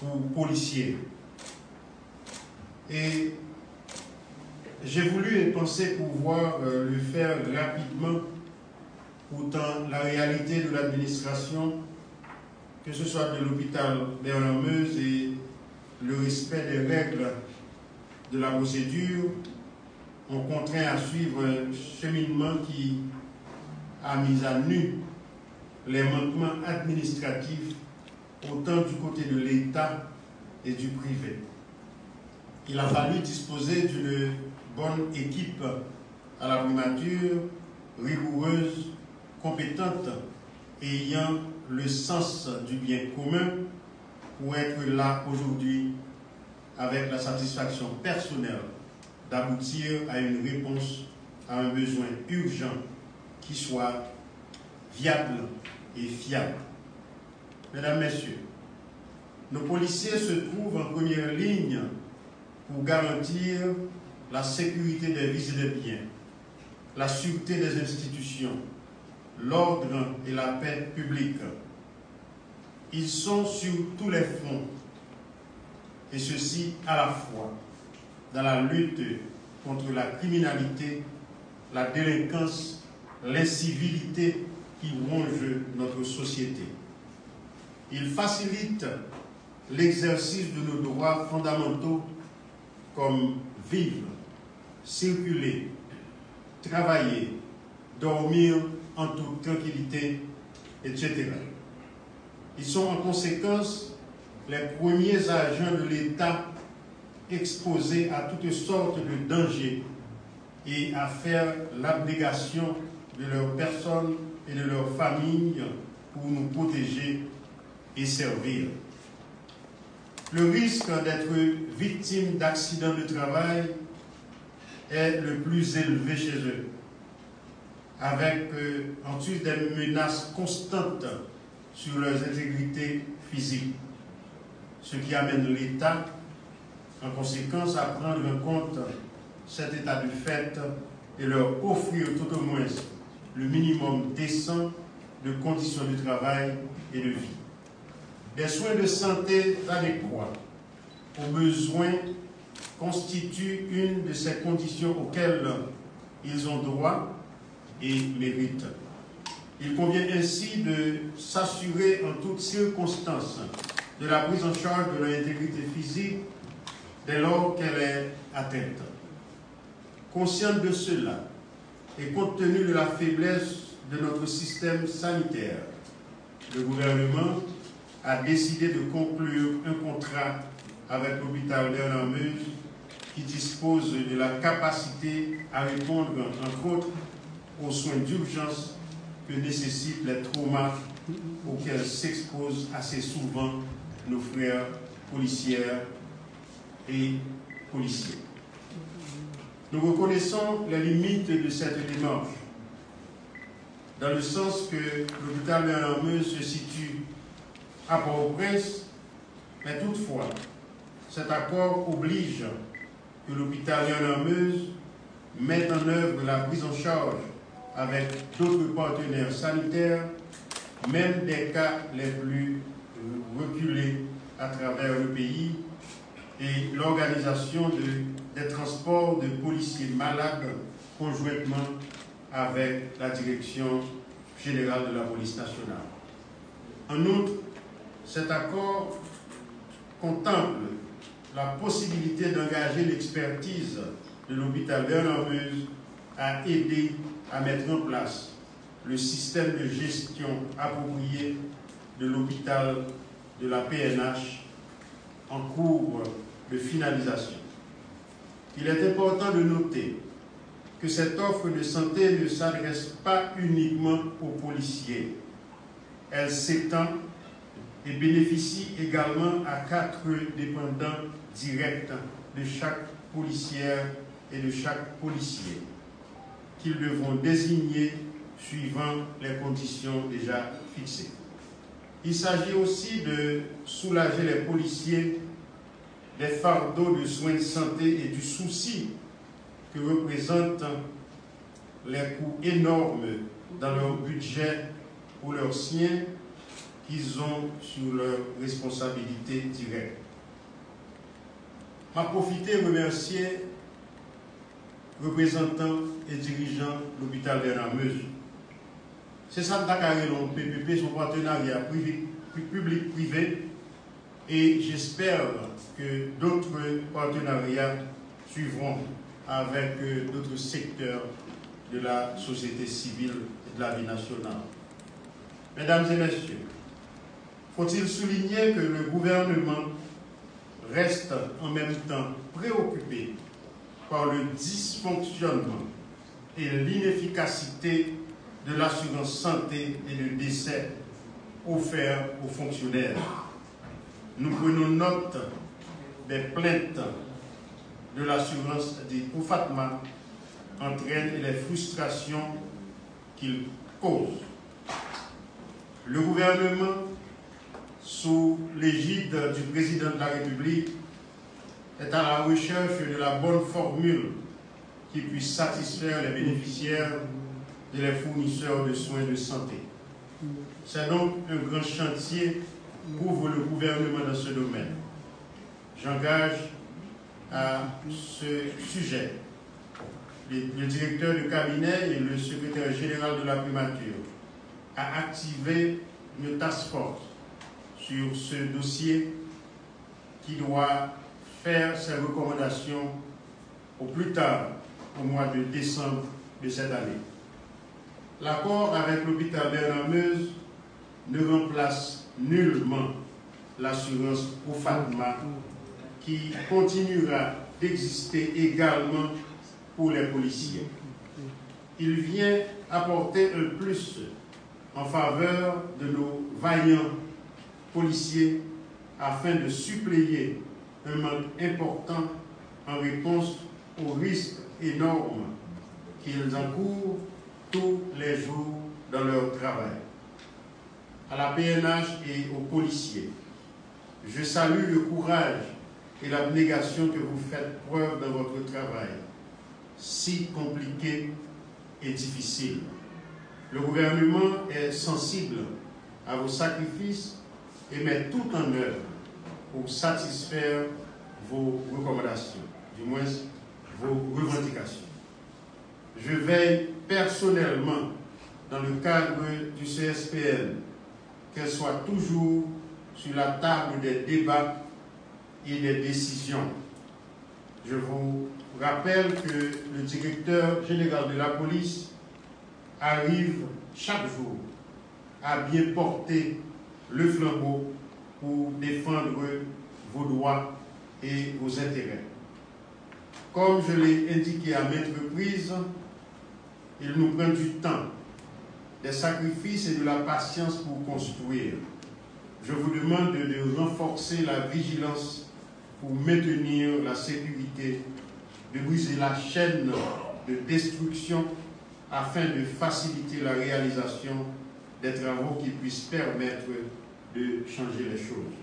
pour policiers. Et j'ai voulu penser pouvoir euh, le faire rapidement, pourtant la réalité de l'administration, que ce soit de l'hôpital Bernard Meuse et le respect des règles de la procédure, ont contraint à suivre un cheminement qui a mis à nu les manquements administratifs autant du côté de l'État et du privé. Il a fallu disposer d'une bonne équipe à la primature, rigoureuse, compétente ayant le sens du bien commun pour être là aujourd'hui avec la satisfaction personnelle d'aboutir à une réponse à un besoin urgent qui soit viable et fiable. Mesdames, Messieurs, nos policiers se trouvent en première ligne pour garantir la sécurité des vies et des biens, la sûreté des institutions, l'ordre et la paix publique. Ils sont sur tous les fronts, et ceci à la fois dans la lutte contre la criminalité, la délinquance, l'incivilité qui ronge notre société. Ils facilitent l'exercice de nos droits fondamentaux comme vivre, circuler, travailler, dormir en toute tranquillité, etc. Ils sont en conséquence les premiers agents de l'État exposés à toutes sortes de dangers et à faire l'abnégation de leur personne et de leur famille pour nous protéger et servir. Le risque d'être victime d'accidents de travail est le plus élevé chez eux, avec euh, en plus des menaces constantes sur leurs intégrités physiques, ce qui amène l'État, en conséquence, à prendre en compte cet état de fait et leur offrir tout au moins le minimum décent de conditions de travail et de vie. Des soins de santé adéquats aux besoins constituent une de ces conditions auxquelles ils ont droit et méritent. Il convient ainsi de s'assurer en toutes circonstances de la prise en charge de leur intégrité physique dès lors qu'elle est atteinte. Conscient de cela et compte tenu de la faiblesse de notre système sanitaire, le gouvernement a décidé de conclure un contrat avec l'hôpital Bernard Meuse qui dispose de la capacité à répondre, entre autres, aux soins d'urgence que nécessitent les traumas auxquels s'exposent assez souvent nos frères policières et policiers. Nous reconnaissons les limites de cette démarche, dans le sens que l'hôpital Bernard Meuse se situe à Port-au-Prince, mais toutefois, cet accord oblige que l'hôpital Meuse mette en œuvre la prise en charge avec d'autres partenaires sanitaires, même des cas les plus reculés à travers le pays, et l'organisation des transports de policiers malades conjointement avec la direction générale de la police nationale. En outre, cet accord contemple la possibilité d'engager l'expertise de l'hôpital Bernard à aider à mettre en place le système de gestion approprié de l'hôpital de la PNH en cours de finalisation. Il est important de noter que cette offre de santé ne s'adresse pas uniquement aux policiers. Elle s'étend et bénéficie également à quatre dépendants directs de chaque policière et de chaque policier qu'ils devront désigner suivant les conditions déjà fixées. Il s'agit aussi de soulager les policiers des fardeaux de soins de santé et du souci que représentent les coûts énormes dans leur budget pour leurs siens qu'ils ont sur leurs responsabilités directes. M'a profité remercier représentants et dirigeants de l'hôpital Bernard Meuse. C'est ça l'on PPP, son partenariat public-privé, et j'espère que d'autres partenariats suivront avec euh, d'autres secteurs de la société civile et de la vie nationale. Mesdames et messieurs, faut-il souligner que le gouvernement reste en même temps préoccupé par le dysfonctionnement et l'inefficacité de l'assurance santé et le décès offerts aux fonctionnaires? Nous prenons note des plaintes de l'assurance des Fatma entraînent les frustrations qu'il cause. Le gouvernement, sous l'égide du président de la République, est à la recherche de la bonne formule qui puisse satisfaire les bénéficiaires et les fournisseurs de soins de santé. C'est donc un grand chantier pour le gouvernement dans ce domaine. J'engage à ce sujet le, directeur du cabinet et le secrétaire général de la primature a activé une task force sur ce dossier qui doit faire ses recommandations au plus tard au mois de décembre de cette année. L'accord avec l'hôpital Bernard Meuse ne remplace nullement l'assurance au FATMA qui continuera d'exister également pour les policiers. Il vient apporter un plus en faveur de nos vaillants policiers afin de suppléer un manque important en réponse aux risques énormes qu'ils encourent tous les jours dans leur travail. À la PNH et aux policiers, je salue le courage et l'abnégation que vous faites preuve dans votre travail, si compliqué et difficile. Le gouvernement est sensible à vos sacrifices et met tout en œuvre pour satisfaire vos recommandations, du moins vos revendications. Je veille personnellement, dans le cadre du CSPN, qu'elle soit toujours sur la table des débats et des décisions. Je vous rappelle que le directeur général de la police arrive chaque jour à bien porter le flambeau pour défendre vos droits et vos intérêts. Comme je l'ai indiqué à maintes reprises, il nous prend du temps, des sacrifices et de la patience pour construire. Je vous demande de renforcer la vigilance pour maintenir la sécurité, de briser la chaîne de destruction afin de faciliter la réalisation des travaux qui puissent permettre de changer les choses.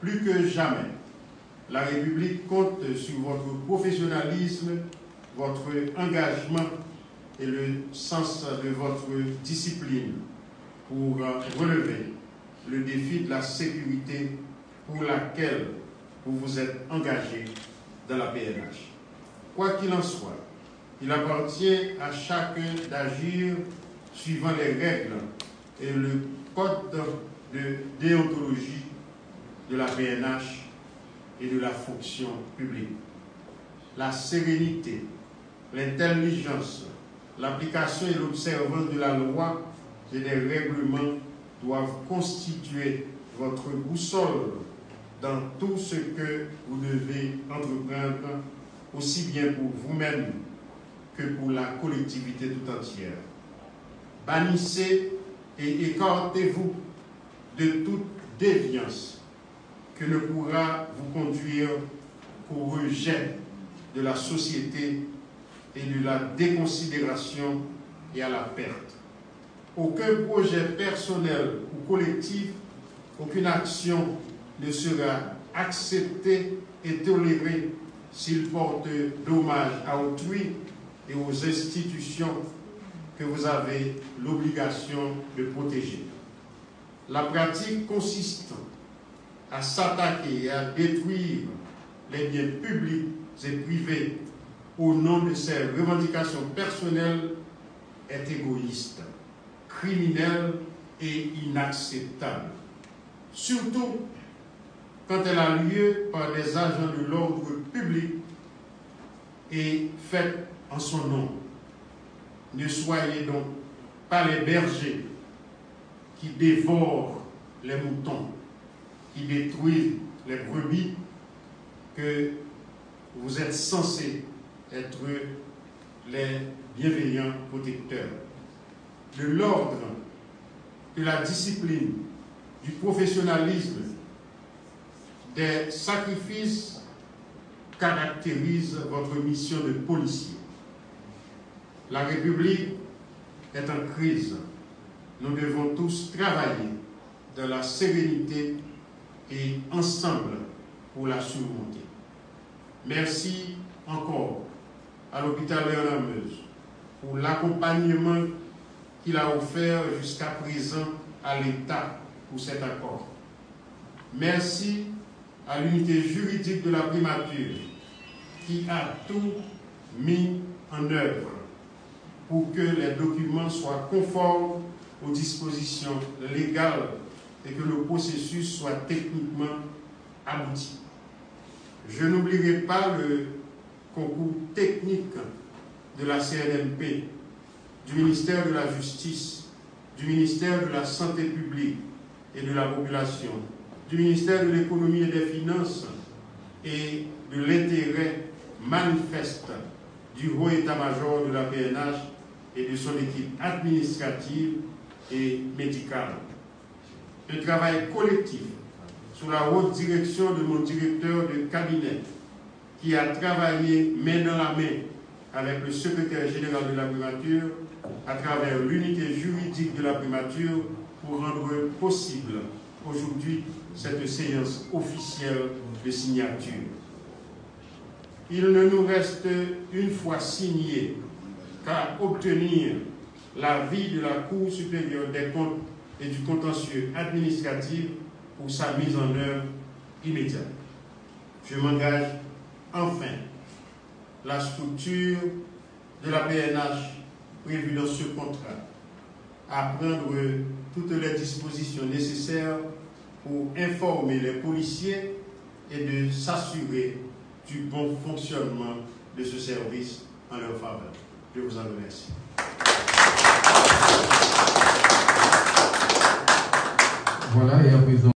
Plus que jamais, la République compte sur votre professionnalisme, votre engagement et le sens de votre discipline pour relever le défi de la sécurité pour laquelle vous vous êtes engagé dans la PNH. Quoi qu'il en soit, il appartient à chacun d'agir suivant les règles et le code de déontologie de la PNH et de la fonction publique. La sérénité, l'intelligence, l'application et l'observance de la loi et des règlements doivent constituer votre boussole dans tout ce que vous devez entreprendre, aussi bien pour vous-même que pour la collectivité tout entière. Bannissez et écartez-vous de toute déviance que ne pourra vous conduire au rejet de la société et de la déconsidération et à la perte. Aucun projet personnel ou collectif, aucune action ne sera accepté et toléré s'il porte dommage à autrui et aux institutions que vous avez l'obligation de protéger. La pratique consistant à s'attaquer et à détruire les biens publics et privés au nom de ses revendications personnelles est égoïste, criminelle et inacceptable. Surtout quand elle a lieu par des agents de l'ordre public et faite en son nom. Ne soyez donc pas les bergers qui dévorent les moutons, qui détruisent les brebis, que vous êtes censés être les bienveillants protecteurs. De l'ordre, de la discipline, du professionnalisme, des sacrifices caractérisent votre mission de policier. La République est en crise. Nous devons tous travailler dans la sérénité et ensemble pour la surmonter. Merci encore à l'hôpital Léonard Meuse pour l'accompagnement qu'il a offert jusqu'à présent à l'État pour cet accord. Merci à l'unité juridique de la primature qui a tout mis en œuvre pour que les documents soient conformes aux dispositions légales et que le processus soit techniquement abouti. Je n'oublierai pas le concours technique de la CNMP, du ministère de la Justice, du ministère de la Santé publique et de la Population, du ministère de l'Économie et des Finances et de l'intérêt manifeste du haut état-major de la PNH et de son équipe administrative et médicale. Un travail collectif sous la haute direction de mon directeur de cabinet qui a travaillé main dans la main avec le secrétaire général de la primature à travers l'unité juridique de la primature pour rendre possible aujourd'hui cette séance officielle de signature. Il ne nous reste une fois signé qu'à obtenir l'avis de la Cour supérieure des comptes et du contentieux administratif pour sa mise en œuvre immédiate. Je m'engage enfin la structure de la PNH prévue dans ce contrat à prendre toutes les dispositions nécessaires pour informer les policiers et de s'assurer du bon fonctionnement de ce service en leur faveur. Je vous en remercie. Voilà, et à présent.